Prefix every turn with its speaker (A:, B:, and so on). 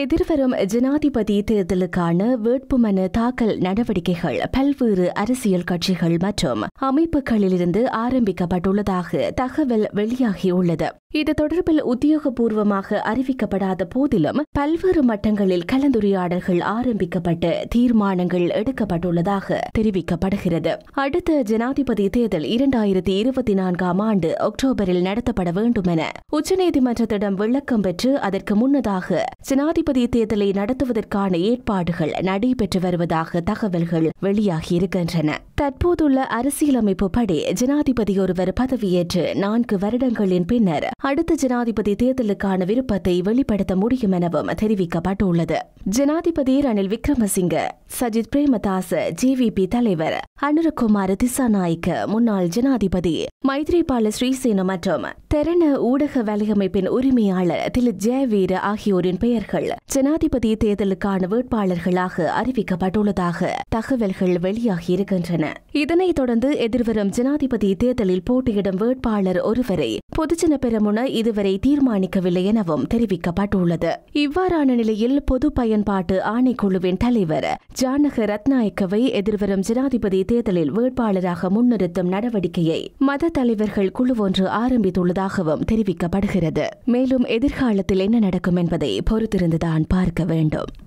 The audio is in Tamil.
A: எதிர்வரும் ஜனாதிபதி தேர்தலுக்கான வேட்புமனு தாக்கல் நடவடிக்கைகள் பல்வேறு அரசியல் கட்சிகள் மற்றும் அமைப்புகளிலிருந்து ஆரம்பிக்கப்பட்டுள்ளதாக தகவல் வெளியாகியுள்ளது இது தொடர்பில் உத்தியோகபூர்வமாக அறிவிக்கப்படாத போதிலும் பல்வேறு மட்டங்களில் கலந்துரையாடல்கள் ஆரம்பிக்கப்பட்டு தீர்மானங்கள் எடுக்கப்பட்டுள்ளதாக தெரிவிக்கப்படுகிறது அடுத்த ஜனாதிபதி தேர்தல் இரண்டாயிரத்தி இருபத்தி நான்காம் ஆண்டு அக்டோபரில் நடத்தப்பட வேண்டும் என உச்சநீதிமன்றத்திடம் விளக்கம் பெற்று அதற்கு முன்னதாக ஜனாதிபதி ஜனாதிபதி தேர்தலை நடத்துவதற்கான ஏற்பாடுகள் நடைபெற்று வருவதாக தகவல்கள் வெளியாகியிருக்கின்றன தற்போதுள்ள அரசியலமைப்பு படி ஜனாதிபதி ஒருவர் பதவியேற்று நான்கு வருடங்களின் பின்னர் அடுத்த ஜனாதிபதி தேர்தலுக்கான விருப்பத்தை வெளிப்படுத்த முடியும் எனவும் தெரிவிக்கப்பட்டுள்ளது ஜனாதிபதி ரணில் விக்ரமசிங்க சஜித் பிரேமதாஸ் ஜிவிபி தலைவர் அனுரகுமார் திசாநாயக்க முன்னாள் ஜனாதிபதி மைத்ரிபால ஸ்ரீசேன மற்றும் தெரண ஊடக வலையமைப்பின் உரிமையாளர் திரு ஜெயவீர் ஆகியோரின் பெயர்கள் ஜனாதிபதி தேர்தலுக்கான வேட்பாளர்களாக அறிவிக்கப்பட்டுள்ளதாக தகவல்கள் வெளியாகியிருக்கின்றன இதனைத் தொடர்ந்து எதிர்வரும் ஜனாதிபதி தேர்தலில் போட்டியிடும் வேட்பாளர் ஒருவரை பொதுஜன பெருமுன இதுவரை தீர்மானிக்கவில்லை எனவும் தெரிவிக்கப்பட்டுள்ளது இவ்வாறான நிலையில் பொது பயன்பாட்டு ஆணைக்குழுவின் தலைவர் ஜானக ரத்நாயக்கவை எதிர்வரும் ஜனாதிபதி தேர்தலில் வேட்பாளராக முன்னிறுத்தும் நடவடிக்கையை மத தலைவர்கள் குழு ஒன்று ஆரம்பித்துள்ளதாகவும் தெரிவிக்கப்படுகிறது மேலும் எதிர்காலத்தில் என்ன நடக்கும் என்பதை பொறுத்திருந்துதான் பார்க்க வேண்டும்